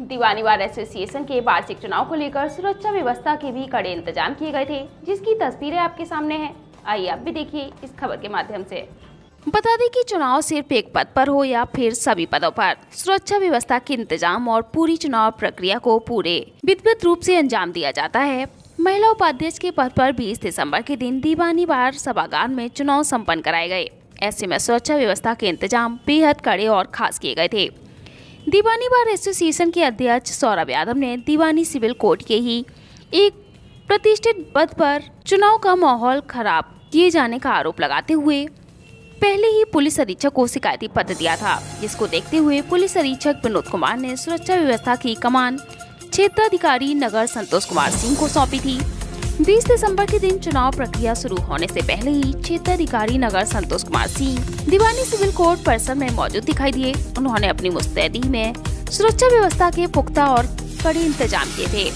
दीवानी bar association के वार्षिक चुनाव को लेकर सुरक्षा व्यवस्था के भी कड़े इंतज़ाम किए गए थे, जिसकी तस्वीरें आपके सामने हैं। आइए आप भी देखिए इस खबर के माध्यम से। बता दें कि चुनाव सिर्फ़ एक पद पर हो या फिर सभी पदों पर, सुरक्षा व्यवस्था के इंतज़ाम और पूरी चुनाव प्रक्रिया को पूरे विधिवत रूप से अंजाम दिया जाता है। महिला उपाध्यक्ष के पद पर 20 दिसंबर के दिन दीवानी बार सभागार में चुनाव संपन्न कराए गए। ऐसे में सुरक्षा व्यवस्था के इंतज़ाम बेहद कड़े और खास किए गए थे। दीवानी बार एसोसिएशन के अध्यक्ष सौरभ यादव ने दीवानी सिविल कोर्ट के ही एक प्रतिष्ठित पद पर चुनाव का माहौल खराब किए जाने का आरोप लगाते हुए पहले ही पुलिस अधीक्षक को शिकायती पत्र दिया था। जिसको देखते हुए पुलिस अधीक्षक विनोद कुमार ने सुरक्षा व्यवस्था की कमान। क्षेत्राधिकारी नगर संतोष कुमार सिंह को सौंपी थी। 20 दिसंबर के दिन चुनाव प्रक्रिया शुरू होने से पहले ही क्षेत्राधिकारी नगर संतोष कुमार सिंह दीवानी सिविल कोर्ट परिसर में मौजूद दिखाई दिए। उन्होंने अपनी मुस्तैदी में सुरक्षा व्यवस्था के पुख्ता और कड़े इंतज़ाम किए थे।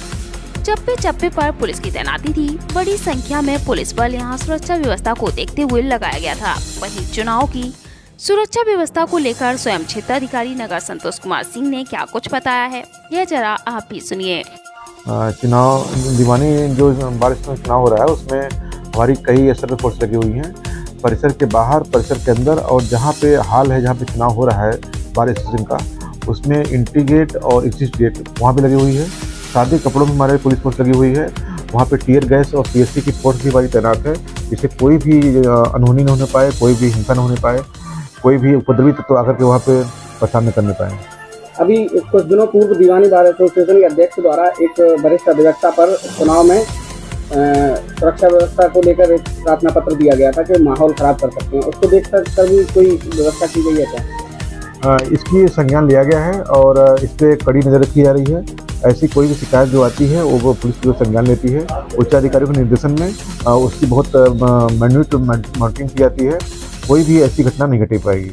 चप्पे चप्पे पर पुलिस की तैनाती थी। बड़ी संख्या में पुलिस बल यहाँ सुरक्षा व्यवस्था को देखते हुए लगाया गया था। वही चुनाव की सुरक्षा व्यवस्था को लेकर स्वयं क्षेत्राधिकारी नगर संतोष कुमार सिंह ने क्या कुछ बताया है, यह जरा आप भी सुनिए। चुनाव, दीवानी जो बारिश में चुनाव हो रहा है, उसमें हमारी कई एस फोर्स लगी हुई हैं। परिसर के बाहर, परिसर के अंदर और जहाँ पे हाल है, जहाँ पे चुनाव हो रहा है बारिश स्टेशन का, उसमें इंट्री गेट और एग्जिट गेट वहाँ पे लगी हुई है। सादे कपड़ों में हमारे पुलिस फोर्स लगी हुई है। वहाँ पे टीयर गैस और पीएससी की फोर्स भी हमारी तैनात है, जिससे कोई भी अनहोनी नहीं होने पाए, कोई भी हिंसा नहीं होने पाए, कोई भी उपद्रवी तत्व आकर के वहाँ पे परेशान नहीं करने पाए। अभी कुछ दिनों पूर्व दीवानी बार एसोसिएशन के अध्यक्ष द्वारा एक वरिष्ठ अधिवक्ता पर चुनाव में सुरक्षा व्यवस्था को लेकर एक प्रार्थना पत्र दिया गया था कि माहौल खराब कर सकते हैं। उसको देख कर भी कोई व्यवस्था की गई है क्या? इसकी संज्ञान लिया गया है और इस पर कड़ी नज़र रखी जा रही है। ऐसी कोई भी शिकायत जो आती है, वो पुलिस जो संज्ञान लेती है। उच्च अधिकारियों के निर्देशन में उसकी बहुत मैन्यूट मॉनिटरिंग की जाती है। कोई भी ऐसी घटना नहीं घटी पाएगी।